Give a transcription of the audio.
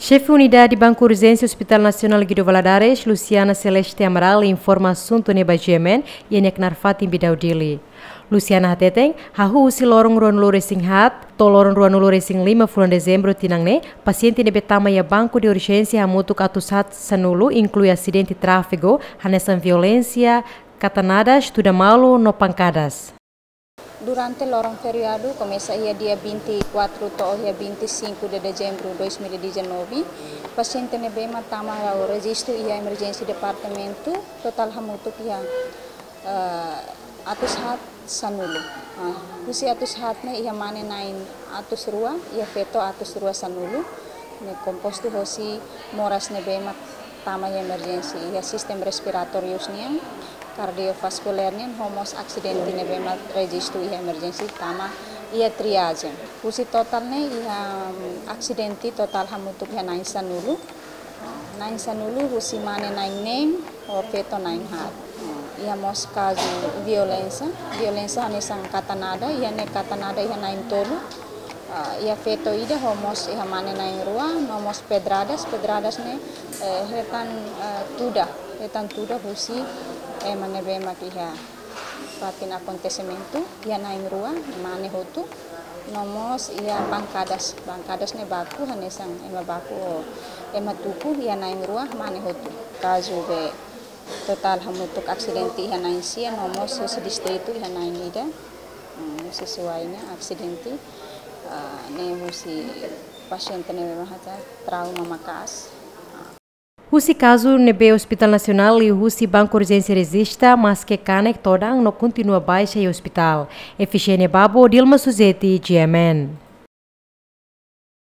Chefe Unidade Banco Urgência Hospital Nacional Guido Valadares, Luciana Celeste Amaral, informa assunto neba GMN e nek narfat em Bidaudili. Luciana Hateteng, hahu usi lorong ruan lore sing hat, to lorong ruan lore sing lima bulan dezembro tinangne, paciente nebe tama ya banco de urgência hamutuk atusat sanulu, inclui acidente tráfego, hanesan violência, catanadas, tudo malo, no pancadas. Durante l'ora feriado começa ia dia 24 to dia 25 de dezembro 2019, paciente ne bema tama o registro ia emergency departamento total hamutuk ia uh, atus hat sanulu. Uh, kusi atus hat ne ia mane nain atus rua, ia feto atus rua sanulu. Ne kompostu hosi moras ne bema tama ia emergency ia sistem respiratorius niang cardiovascularnya homos ne bema registro ia emergency tama ia triage. Usi totalnya ia accidenti total hamutuk ia nain sanulu nain sanulu usi mane nain name o peto nain hat ia mos caso violência violência ane sang katanada ia ne katanada ia nain tolu. Uh, ia feto ida homos ia mane nain rua nomos pedradas pedradas ne eh, hetan uh, tuda hetan tuda husi e mane be makiha patin acontecimento ia naing rua mane hotu. Nomos ia bangkadas bangkadas ne baku hanesang ema baku ema tuku ia naing rua mane hotu. Kazu be total hamutuk aksidenti ia naing sia nomos se distrito ia naing ida. Hmm, sesuainya aksidenti. Uh, ne musi pasyente ne mahata trauma makas Husi caso nebe Hospital Nacional e Husi Banco Urgência resista, mas que canek todang no continua baixa e hospital. Efigênia Babo, Dilma Suzete, GMN.